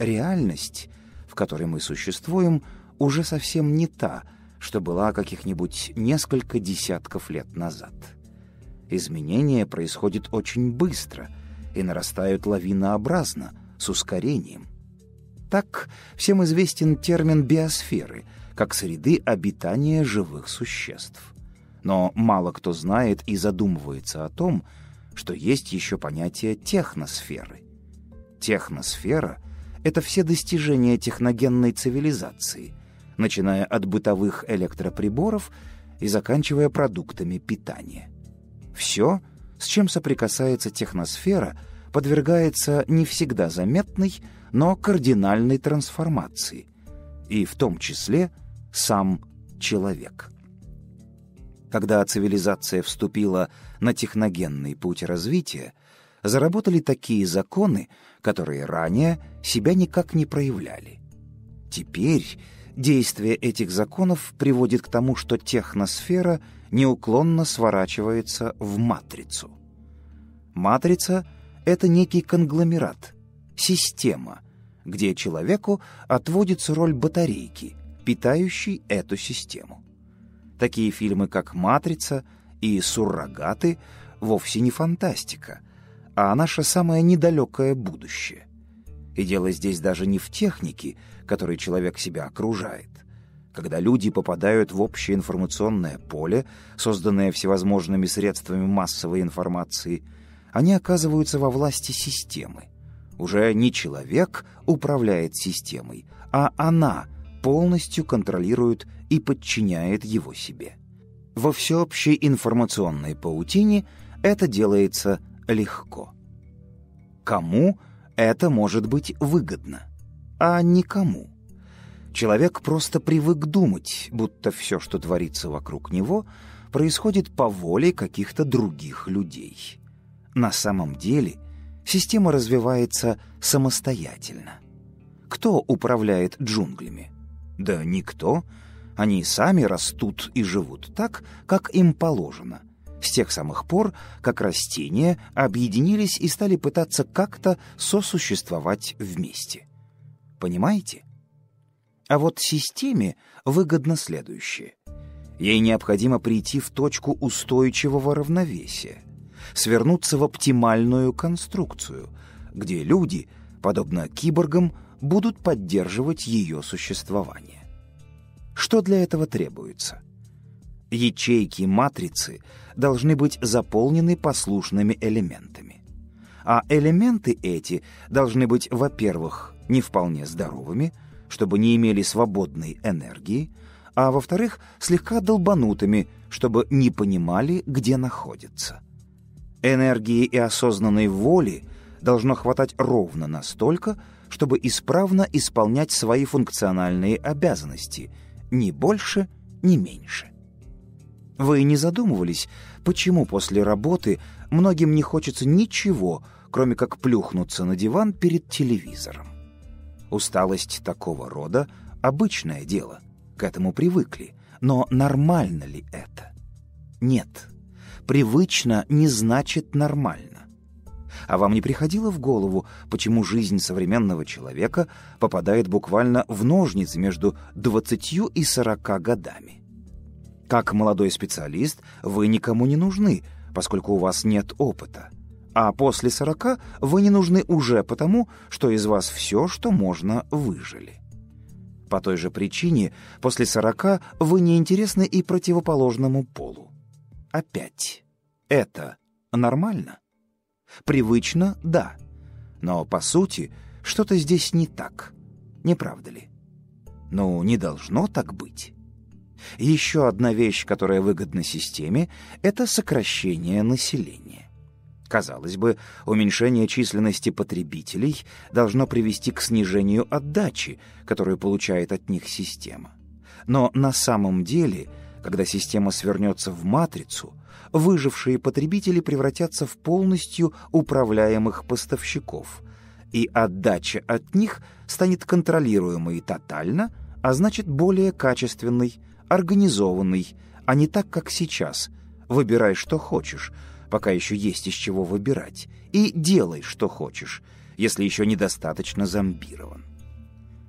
реальность, в которой мы существуем, уже совсем не та, что была каких-нибудь несколько десятков лет назад. Изменения происходят очень быстро и нарастают лавинообразно, с ускорением. Так всем известен термин биосферы, как среды обитания живых существ. Но мало кто знает и задумывается о том, что есть еще понятие техносферы. Техносфера — это все достижения техногенной цивилизации, начиная от бытовых электроприборов и заканчивая продуктами питания. Все, с чем соприкасается техносфера, подвергается не всегда заметной, но кардинальной трансформации, и в том числе сам человек. Когда цивилизация вступила на техногенный путь развития, заработали такие законы, которые ранее себя никак не проявляли. Теперь действие этих законов приводит к тому, что техносфера неуклонно сворачивается в матрицу. Матрица — это некий конгломерат, система, где человеку отводится роль батарейки, питающей эту систему. Такие фильмы, как «Матрица» и «Суррогаты» вовсе не фантастика, а наше самое недалекое будущее. И дело здесь даже не в технике, которой человек себя окружает. Когда люди попадают в общее информационное поле, созданное всевозможными средствами массовой информации, они оказываются во власти системы. Уже не человек управляет системой, а она полностью контролирует и подчиняет его себе. Во всеобщей информационной паутине это делается легко. Кому это может быть выгодно, а никому. Человек просто привык думать, будто все, что творится вокруг него, происходит по воле каких-то других людей. На самом деле система развивается самостоятельно. Кто управляет джунглями? Да никто, они сами растут и живут так, как им положено, с тех самых пор, как растения объединились и стали пытаться как-то сосуществовать вместе. Понимаете? А вот системе выгодно следующее. Ей необходимо прийти в точку устойчивого равновесия, свернуться в оптимальную конструкцию, где люди, подобно киборгам, будут поддерживать ее существование. Что для этого требуется? Ячейки матрицы должны быть заполнены послушными элементами. А элементы эти должны быть, во-первых, не вполне здоровыми, чтобы не имели свободной энергии, а во-вторых, слегка долбанутыми, чтобы не понимали, где находятся. Энергии и осознанной воли должно хватать ровно настолько, чтобы исправно исполнять свои функциональные обязанности – ни больше, ни меньше. Вы не задумывались, почему после работы многим не хочется ничего, кроме как плюхнуться на диван перед телевизором? Усталость такого рода — обычное дело, к этому привыкли, но нормально ли это? Нет, привычно не значит нормально. А вам не приходило в голову, почему жизнь современного человека попадает буквально в ножницы между 20 и 40 годами? Как молодой специалист вы никому не нужны, поскольку у вас нет опыта. А после 40 вы не нужны уже потому, что из вас все, что можно, выжили. По той же причине после 40 вы не интересны и противоположному полу. Опять. Это нормально? Привычно — да. Но, по сути, что-то здесь не так. Не правда ли? Ну, не должно так быть. Еще одна вещь, которая выгодна системе, это сокращение населения. Казалось бы, уменьшение численности потребителей должно привести к снижению отдачи, которую получает от них система. Но на самом деле, когда система свернется в матрицу, выжившие потребители превратятся в полностью управляемых поставщиков, и отдача от них станет контролируемой тотально, а значит более качественной, организованной, а не так, как сейчас. Выбирай, что хочешь, пока еще есть из чего выбирать, и делай, что хочешь, если еще недостаточно зомбирован.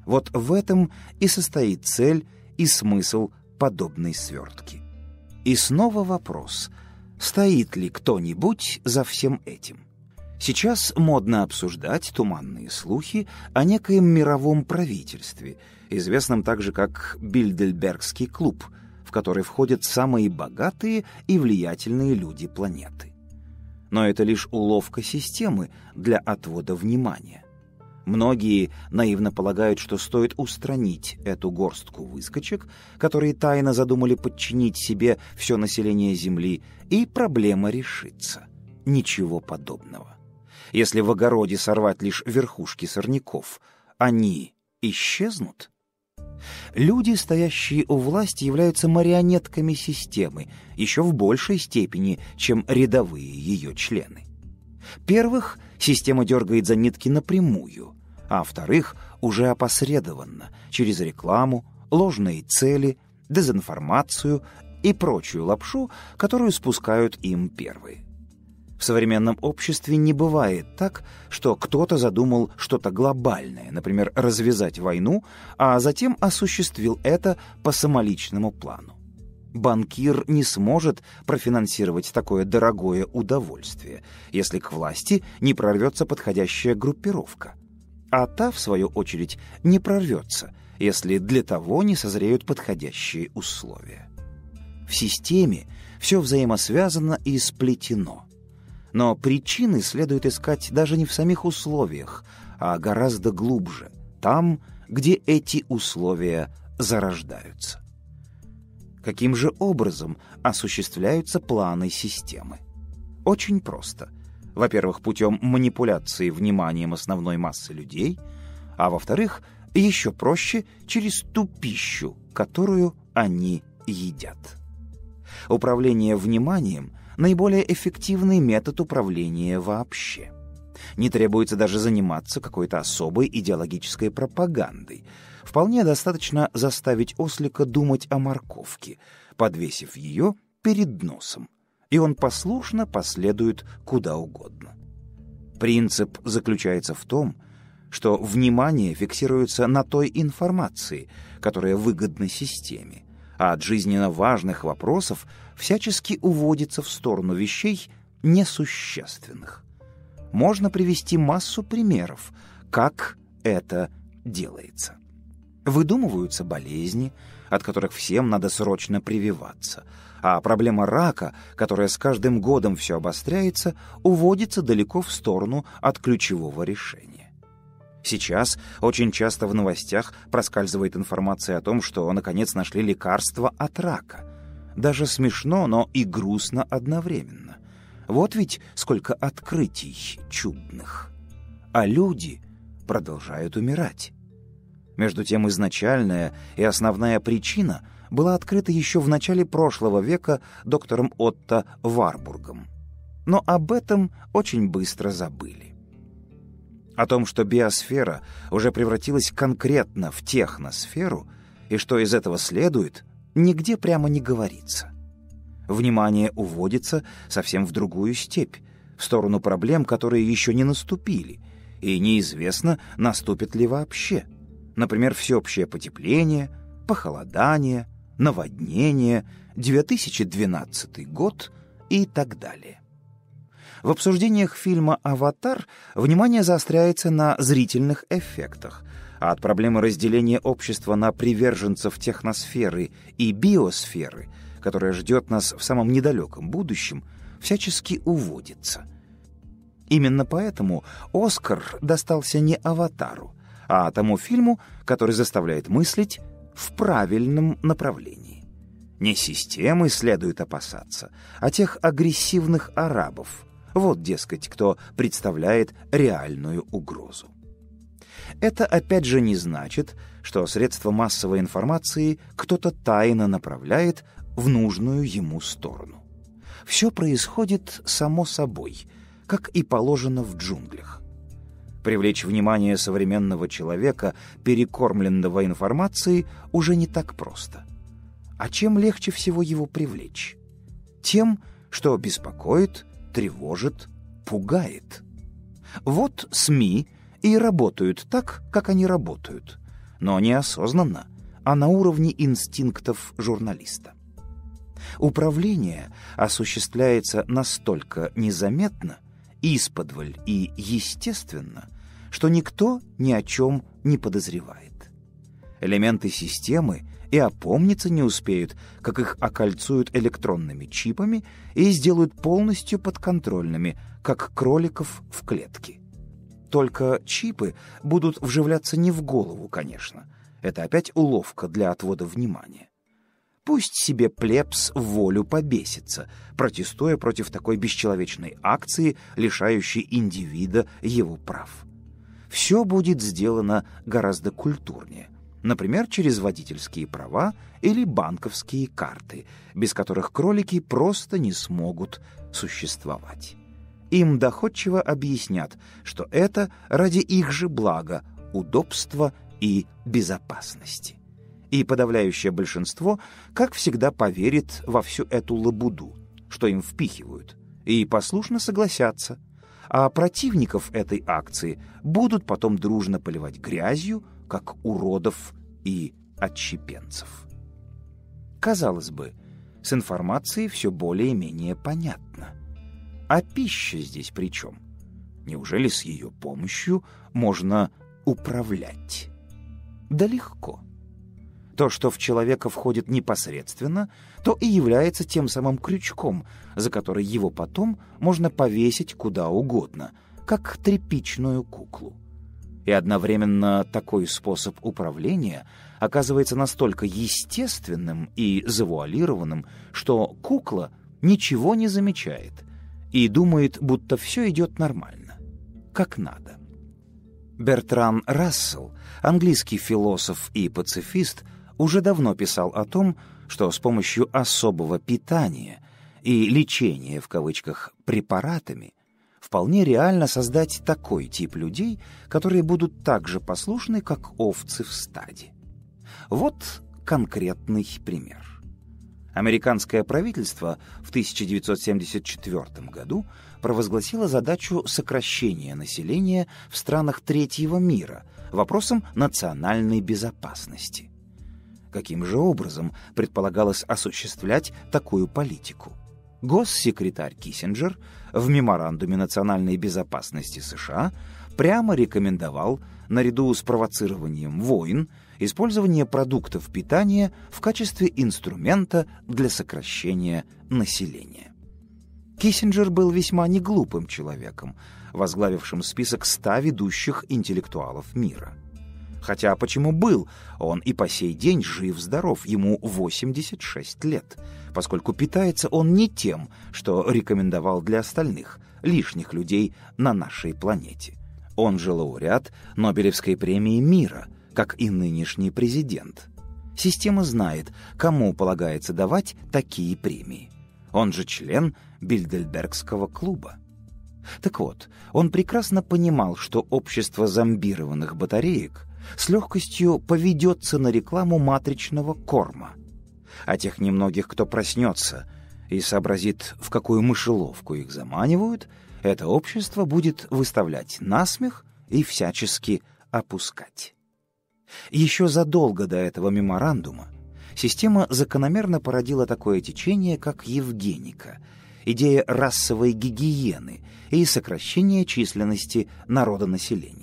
Вот в этом и состоит цель и смысл подобной свертки. И снова вопрос, стоит ли кто-нибудь за всем этим? Сейчас модно обсуждать туманные слухи о некоем мировом правительстве, известном также как Бильдельбергский клуб, в который входят самые богатые и влиятельные люди планеты. Но это лишь уловка системы для отвода внимания. Многие наивно полагают, что стоит устранить эту горстку выскочек, которые тайно задумали подчинить себе все население Земли, и проблема решится. Ничего подобного. Если в огороде сорвать лишь верхушки сорняков, они исчезнут? Люди, стоящие у власти, являются марионетками системы, еще в большей степени, чем рядовые ее члены. Первых система дергает за нитки напрямую, а вторых уже опосредованно, через рекламу, ложные цели, дезинформацию и прочую лапшу, которую спускают им первые. В современном обществе не бывает так, что кто-то задумал что-то глобальное, например, развязать войну, а затем осуществил это по самоличному плану. Банкир не сможет профинансировать такое дорогое удовольствие, если к власти не прорвется подходящая группировка. А та, в свою очередь, не прорвется, если для того не созреют подходящие условия. В системе все взаимосвязано и сплетено – но причины следует искать даже не в самих условиях, а гораздо глубже, там, где эти условия зарождаются. Каким же образом осуществляются планы системы? Очень просто. Во-первых, путем манипуляции вниманием основной массы людей, а во-вторых, еще проще через ту пищу, которую они едят. Управление вниманием наиболее эффективный метод управления вообще. Не требуется даже заниматься какой-то особой идеологической пропагандой. Вполне достаточно заставить ослика думать о морковке, подвесив ее перед носом, и он послушно последует куда угодно. Принцип заключается в том, что внимание фиксируется на той информации, которая выгодна системе, а от жизненно важных вопросов всячески уводится в сторону вещей несущественных. Можно привести массу примеров, как это делается. Выдумываются болезни, от которых всем надо срочно прививаться, а проблема рака, которая с каждым годом все обостряется, уводится далеко в сторону от ключевого решения. Сейчас очень часто в новостях проскальзывает информация о том, что наконец нашли лекарство от рака. Даже смешно, но и грустно одновременно. Вот ведь сколько открытий чудных. А люди продолжают умирать. Между тем изначальная и основная причина была открыта еще в начале прошлого века доктором Отто Варбургом. Но об этом очень быстро забыли. О том, что биосфера уже превратилась конкретно в техносферу, и что из этого следует, нигде прямо не говорится. Внимание уводится совсем в другую степь, в сторону проблем, которые еще не наступили, и неизвестно, наступят ли вообще. Например, всеобщее потепление, похолодание, наводнение, 2012 год и так далее. В обсуждениях фильма «Аватар» внимание заостряется на зрительных эффектах, а от проблемы разделения общества на приверженцев техносферы и биосферы, которая ждет нас в самом недалеком будущем, всячески уводится. Именно поэтому «Оскар» достался не «Аватару», а тому фильму, который заставляет мыслить в правильном направлении. Не системы следует опасаться, а тех агрессивных арабов – вот, дескать, кто представляет реальную угрозу. Это опять же не значит, что средства массовой информации кто-то тайно направляет в нужную ему сторону. Все происходит само собой, как и положено в джунглях. Привлечь внимание современного человека, перекормленного информацией, уже не так просто. А чем легче всего его привлечь? Тем, что беспокоит тревожит, пугает. Вот СМИ и работают так, как они работают. но неосознанно, а на уровне инстинктов журналиста. Управление осуществляется настолько незаметно, исподволь и естественно, что никто ни о чем не подозревает. Элементы системы и опомниться не успеют, как их окольцуют электронными чипами и сделают полностью подконтрольными, как кроликов в клетке. Только чипы будут вживляться не в голову, конечно. Это опять уловка для отвода внимания. Пусть себе плебс в волю побесится, протестуя против такой бесчеловечной акции, лишающей индивида его прав. Все будет сделано гораздо культурнее. Например, через водительские права или банковские карты, без которых кролики просто не смогут существовать. Им доходчиво объяснят, что это ради их же блага, удобства и безопасности и подавляющее большинство, как всегда, поверит во всю эту лабуду, что им впихивают, и послушно согласятся. А противников этой акции будут потом дружно поливать грязью, как уродов и отщепенцев. Казалось бы, с информацией все более-менее понятно. А пища здесь при чем? Неужели с ее помощью можно управлять? Да легко. То, что в человека входит непосредственно, то и является тем самым крючком, за который его потом можно повесить куда угодно, как тряпичную куклу. И одновременно такой способ управления оказывается настолько естественным и завуалированным, что кукла ничего не замечает и думает, будто все идет нормально, как надо. Бертран Рассел, английский философ и пацифист, уже давно писал о том, что с помощью особого питания и лечения в кавычках препаратами вполне реально создать такой тип людей, которые будут так же послушны, как овцы в стаде. Вот конкретный пример. Американское правительство в 1974 году провозгласило задачу сокращения населения в странах третьего мира вопросом национальной безопасности. Каким же образом предполагалось осуществлять такую политику? Госсекретарь Киссинджер в меморандуме национальной безопасности США прямо рекомендовал, наряду с провоцированием войн, использование продуктов питания в качестве инструмента для сокращения населения. Киссинджер был весьма неглупым человеком, возглавившим список ста ведущих интеллектуалов мира. Хотя почему был? Он и по сей день жив-здоров, ему 86 лет, поскольку питается он не тем, что рекомендовал для остальных, лишних людей на нашей планете. Он же лауреат Нобелевской премии мира, как и нынешний президент. Система знает, кому полагается давать такие премии. Он же член Бильдельбергского клуба. Так вот, он прекрасно понимал, что общество зомбированных батареек с легкостью поведется на рекламу матричного корма. А тех немногих, кто проснется и сообразит, в какую мышеловку их заманивают, это общество будет выставлять насмех и всячески опускать. Еще задолго до этого меморандума система закономерно породила такое течение, как Евгеника, идея расовой гигиены и сокращения численности народонаселения.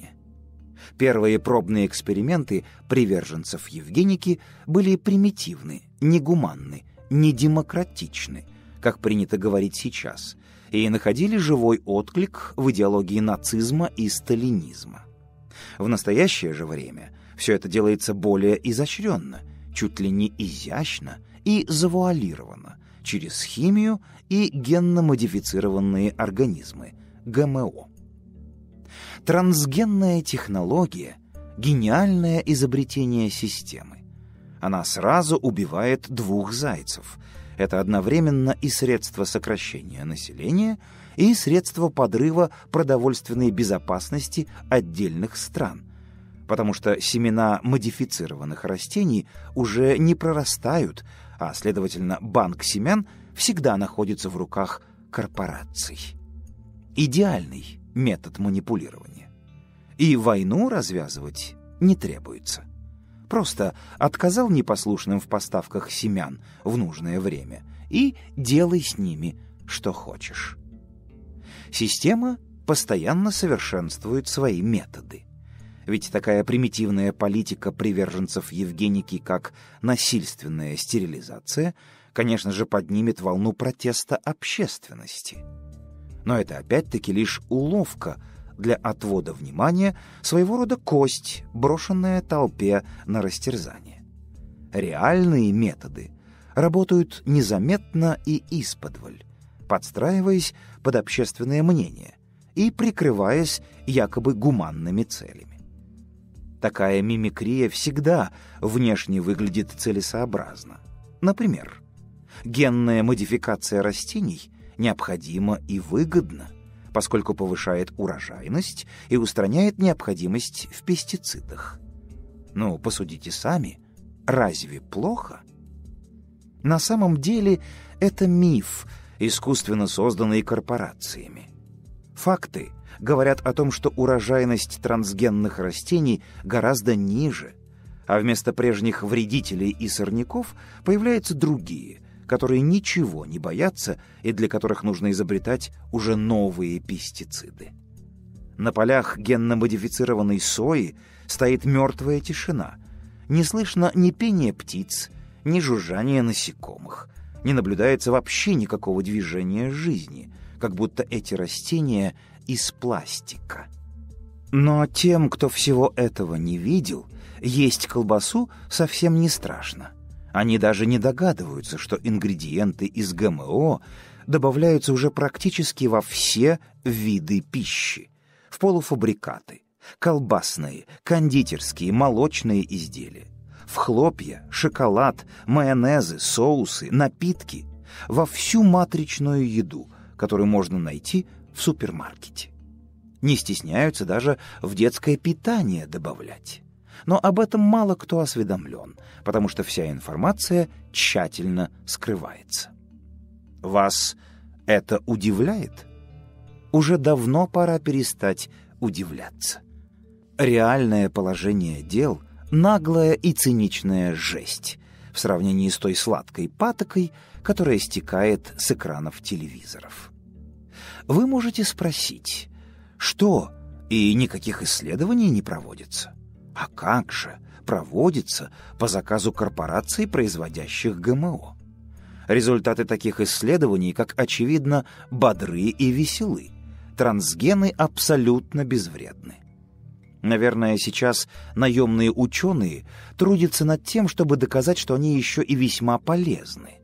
Первые пробные эксперименты приверженцев Евгеники были примитивны, негуманны, недемократичны, как принято говорить сейчас, и находили живой отклик в идеологии нацизма и сталинизма. В настоящее же время все это делается более изощренно, чуть ли не изящно и завуалировано через химию и генно-модифицированные организмы, ГМО. Трансгенная технология — гениальное изобретение системы. Она сразу убивает двух зайцев. Это одновременно и средство сокращения населения, и средство подрыва продовольственной безопасности отдельных стран, потому что семена модифицированных растений уже не прорастают, а, следовательно, банк семян всегда находится в руках корпораций. Идеальный метод манипулирования. И войну развязывать не требуется. Просто отказал непослушным в поставках семян в нужное время и делай с ними, что хочешь. Система постоянно совершенствует свои методы. Ведь такая примитивная политика приверженцев Евгеники, как насильственная стерилизация, конечно же, поднимет волну протеста общественности. Но это опять-таки лишь уловка для отвода внимания, своего рода кость, брошенная толпе на растерзание. Реальные методы работают незаметно и исподволь, подстраиваясь под общественное мнение и прикрываясь якобы гуманными целями. Такая мимикрия всегда внешне выглядит целесообразно. Например, генная модификация растений необходима и выгодна, поскольку повышает урожайность и устраняет необходимость в пестицидах. Ну, посудите сами, разве плохо? На самом деле это миф, искусственно созданный корпорациями. Факты говорят о том, что урожайность трансгенных растений гораздо ниже, а вместо прежних вредителей и сорняков появляются другие, которые ничего не боятся и для которых нужно изобретать уже новые пестициды. На полях генно-модифицированной сои стоит мертвая тишина. Не слышно ни пения птиц, ни жужжания насекомых. Не наблюдается вообще никакого движения жизни — как будто эти растения из пластика. Но тем, кто всего этого не видел, есть колбасу совсем не страшно. Они даже не догадываются, что ингредиенты из ГМО добавляются уже практически во все виды пищи. В полуфабрикаты, колбасные, кондитерские, молочные изделия. В хлопья, шоколад, майонезы, соусы, напитки. Во всю матричную еду, которую можно найти в супермаркете. Не стесняются даже в детское питание добавлять. Но об этом мало кто осведомлен, потому что вся информация тщательно скрывается. Вас это удивляет? Уже давно пора перестать удивляться. Реальное положение дел — наглая и циничная жесть в сравнении с той сладкой патокой, которая стекает с экранов телевизоров. Вы можете спросить, что, и никаких исследований не проводится? А как же проводится по заказу корпораций, производящих ГМО? Результаты таких исследований, как очевидно, бодры и веселы. Трансгены абсолютно безвредны. Наверное, сейчас наемные ученые трудятся над тем, чтобы доказать, что они еще и весьма полезны.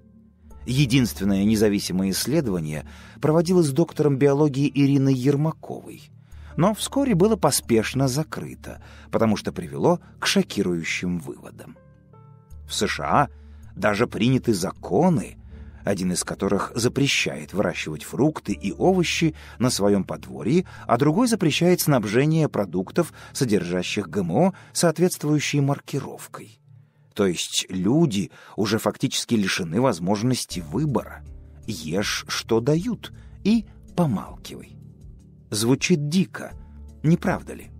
Единственное независимое исследование проводилось доктором биологии Ириной Ермаковой, но вскоре было поспешно закрыто, потому что привело к шокирующим выводам. В США даже приняты законы, один из которых запрещает выращивать фрукты и овощи на своем подворье, а другой запрещает снабжение продуктов, содержащих ГМО, соответствующей маркировкой. То есть люди уже фактически лишены возможности выбора. Ешь, что дают, и помалкивай. Звучит дико, не правда ли?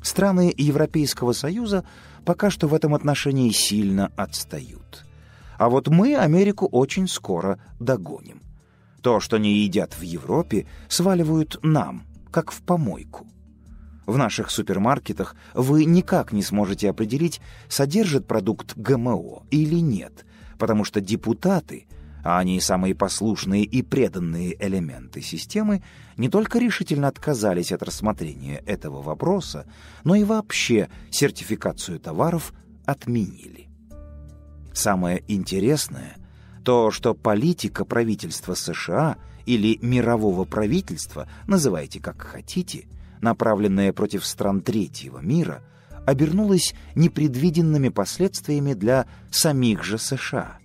Страны Европейского Союза пока что в этом отношении сильно отстают. А вот мы Америку очень скоро догоним. То, что не едят в Европе, сваливают нам, как в помойку. В наших супермаркетах вы никак не сможете определить, содержит продукт ГМО или нет, потому что депутаты, а они самые послушные и преданные элементы системы, не только решительно отказались от рассмотрения этого вопроса, но и вообще сертификацию товаров отменили. Самое интересное — то, что политика правительства США или мирового правительства, называйте как хотите — направленная против стран третьего мира, обернулась непредвиденными последствиями для самих же США.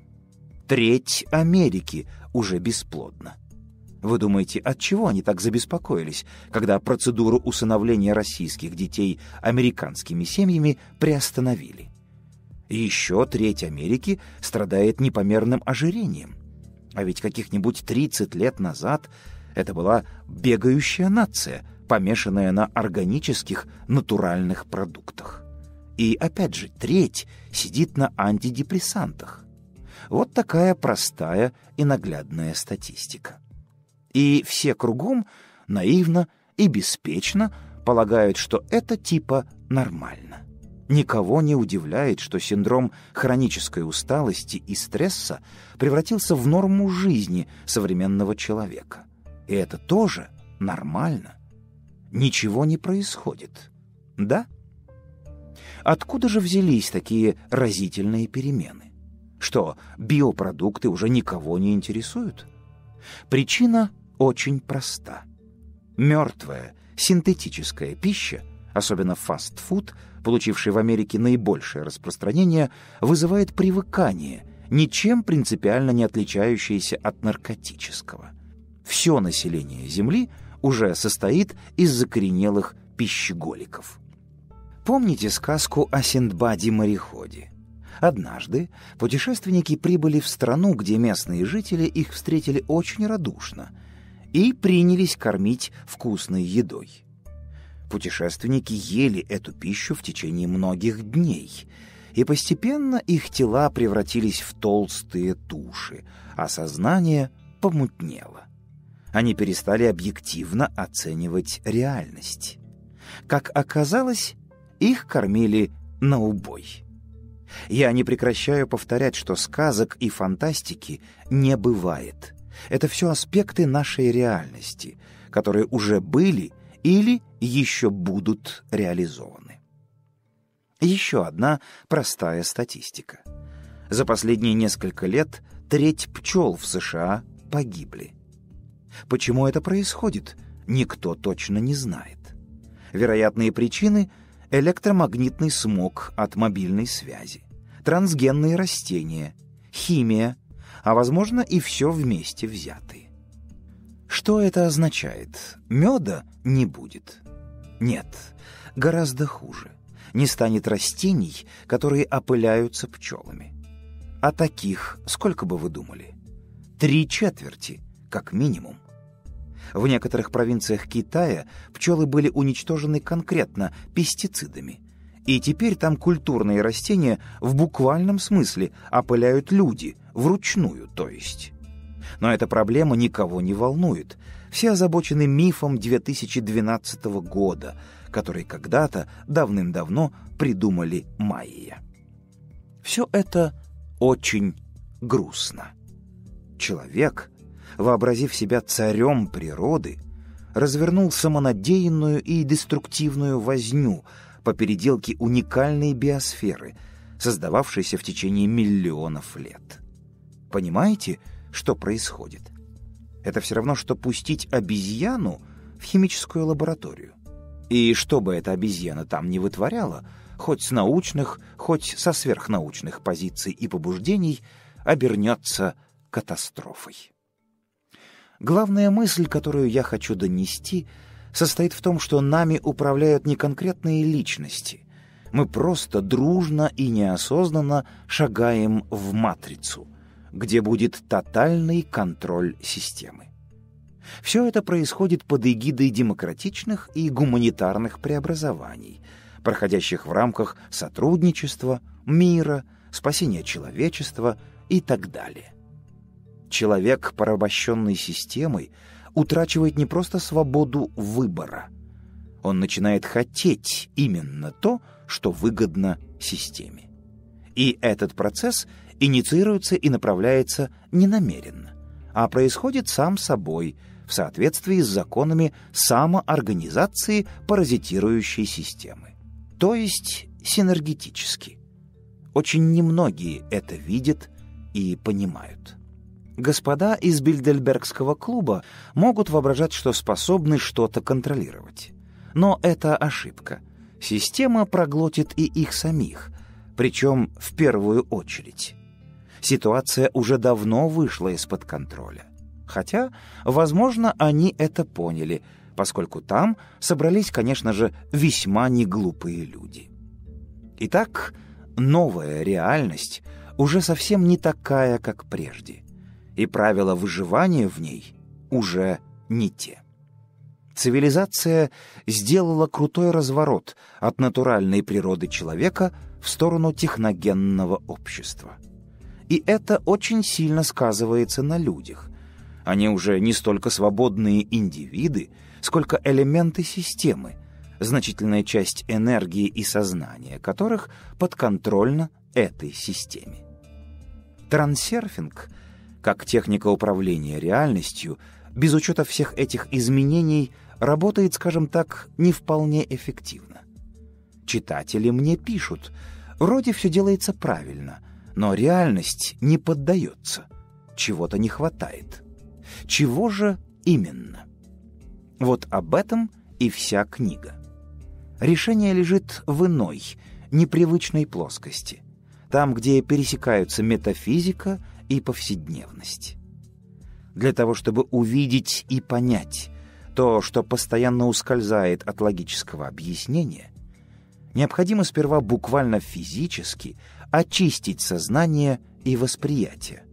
Треть Америки уже бесплодна. Вы думаете, от чего они так забеспокоились, когда процедуру усыновления российских детей американскими семьями приостановили? Еще треть Америки страдает непомерным ожирением. А ведь каких-нибудь 30 лет назад это была бегающая нация — помешанная на органических натуральных продуктах. И опять же, треть сидит на антидепрессантах. Вот такая простая и наглядная статистика. И все кругом наивно и беспечно полагают, что это типа нормально. Никого не удивляет, что синдром хронической усталости и стресса превратился в норму жизни современного человека. И это тоже нормально. Ничего не происходит. Да? Откуда же взялись такие разительные перемены? Что, биопродукты уже никого не интересуют? Причина очень проста. Мертвая, синтетическая пища, особенно фастфуд, получивший в Америке наибольшее распространение, вызывает привыкание, ничем принципиально не отличающееся от наркотического. Все население Земли уже состоит из закоренелых пищеголиков. Помните сказку о Синдбаде-мореходе? Однажды путешественники прибыли в страну, где местные жители их встретили очень радушно и принялись кормить вкусной едой. Путешественники ели эту пищу в течение многих дней, и постепенно их тела превратились в толстые туши, а сознание помутнело. Они перестали объективно оценивать реальность. Как оказалось, их кормили на убой. Я не прекращаю повторять, что сказок и фантастики не бывает. Это все аспекты нашей реальности, которые уже были или еще будут реализованы. Еще одна простая статистика. За последние несколько лет треть пчел в США погибли. Почему это происходит, никто точно не знает. Вероятные причины — электромагнитный смог от мобильной связи, трансгенные растения, химия, а, возможно, и все вместе взятые. Что это означает? Меда не будет. Нет, гораздо хуже. Не станет растений, которые опыляются пчелами. А таких сколько бы вы думали? Три четверти, как минимум. В некоторых провинциях Китая пчелы были уничтожены конкретно пестицидами. И теперь там культурные растения в буквальном смысле опыляют люди, вручную, то есть. Но эта проблема никого не волнует. Все озабочены мифом 2012 года, который когда-то давным-давно придумали майя. Все это очень грустно. Человек вообразив себя царем природы, развернул самонадеянную и деструктивную возню по переделке уникальной биосферы, создававшейся в течение миллионов лет. Понимаете, что происходит? Это все равно, что пустить обезьяну в химическую лабораторию. И что бы эта обезьяна там не вытворяла, хоть с научных, хоть со сверхнаучных позиций и побуждений, обернется катастрофой. Главная мысль, которую я хочу донести, состоит в том, что нами управляют не конкретные личности. Мы просто дружно и неосознанно шагаем в матрицу, где будет тотальный контроль системы. Все это происходит под эгидой демократичных и гуманитарных преобразований, проходящих в рамках сотрудничества, мира, спасения человечества и так далее. Человек, порабощенный системой, утрачивает не просто свободу выбора. Он начинает хотеть именно то, что выгодно системе. И этот процесс инициируется и направляется не намеренно, а происходит сам собой в соответствии с законами самоорганизации паразитирующей системы, то есть синергетически. Очень немногие это видят и понимают. Господа из Бильдельбергского клуба могут воображать, что способны что-то контролировать. Но это ошибка. Система проглотит и их самих, причем в первую очередь. Ситуация уже давно вышла из-под контроля. Хотя, возможно, они это поняли, поскольку там собрались, конечно же, весьма неглупые люди. Итак, новая реальность уже совсем не такая, как прежде — и правила выживания в ней уже не те. цивилизация сделала крутой разворот от натуральной природы человека в сторону техногенного общества. И это очень сильно сказывается на людях. Они уже не столько свободные индивиды, сколько элементы системы, значительная часть энергии и сознания которых подконтрольна этой системе. Трансерфинг, как техника управления реальностью, без учета всех этих изменений, работает, скажем так, не вполне эффективно. Читатели мне пишут, вроде все делается правильно, но реальность не поддается, чего-то не хватает. Чего же именно? Вот об этом и вся книга. Решение лежит в иной, непривычной плоскости, там, где пересекаются метафизика и повседневность. Для того, чтобы увидеть и понять то, что постоянно ускользает от логического объяснения, необходимо сперва буквально физически очистить сознание и восприятие,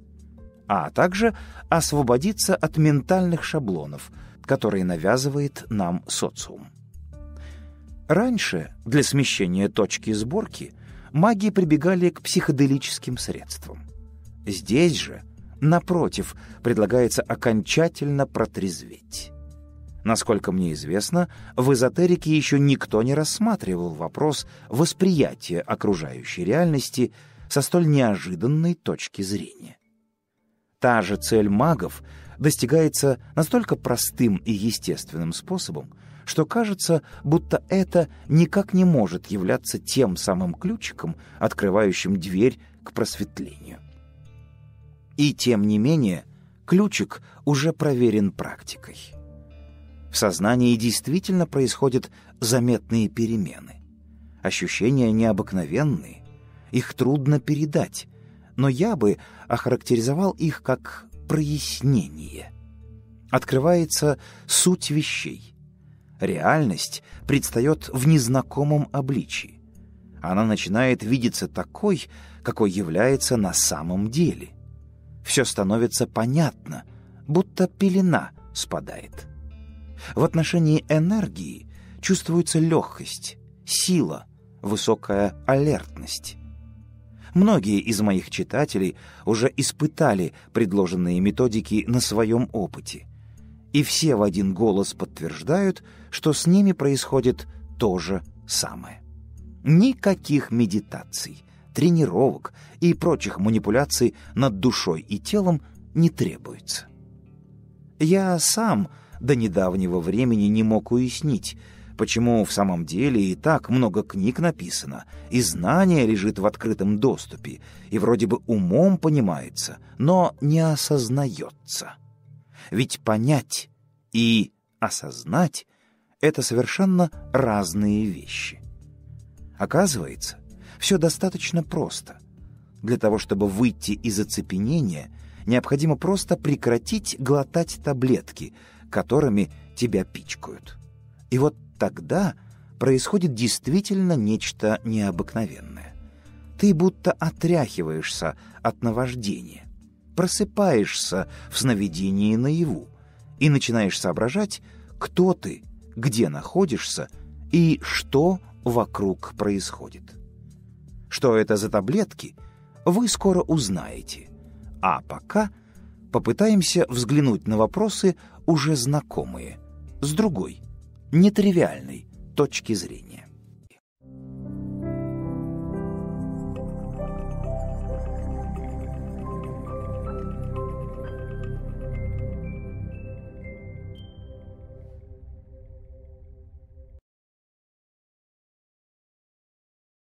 а также освободиться от ментальных шаблонов, которые навязывает нам социум. Раньше для смещения точки сборки маги прибегали к психоделическим средствам. Здесь же, напротив, предлагается окончательно протрезветь. Насколько мне известно, в эзотерике еще никто не рассматривал вопрос восприятия окружающей реальности со столь неожиданной точки зрения. Та же цель магов достигается настолько простым и естественным способом, что кажется, будто это никак не может являться тем самым ключиком, открывающим дверь к просветлению. И тем не менее, ключик уже проверен практикой. В сознании действительно происходят заметные перемены. Ощущения необыкновенные, их трудно передать, но я бы охарактеризовал их как прояснение. Открывается суть вещей, реальность предстает в незнакомом обличии. Она начинает видеться такой, какой является на самом деле. Все становится понятно, будто пелена спадает. В отношении энергии чувствуется легкость, сила, высокая алертность. Многие из моих читателей уже испытали предложенные методики на своем опыте – и все в один голос подтверждают, что с ними происходит то же самое. Никаких медитаций, тренировок и прочих манипуляций над душой и телом не требуется. Я сам до недавнего времени не мог уяснить, почему в самом деле и так много книг написано, и знание лежит в открытом доступе, и вроде бы умом понимается, но не осознается. Ведь понять и осознать — это совершенно разные вещи. Оказывается, все достаточно просто. Для того, чтобы выйти из оцепенения, необходимо просто прекратить глотать таблетки, которыми тебя пичкают. И вот тогда происходит действительно нечто необыкновенное. Ты будто отряхиваешься от наваждения просыпаешься в сновидении наяву и начинаешь соображать, кто ты, где находишься и что вокруг происходит. Что это за таблетки, вы скоро узнаете. А пока попытаемся взглянуть на вопросы уже знакомые, с другой, нетривиальной точки зрения.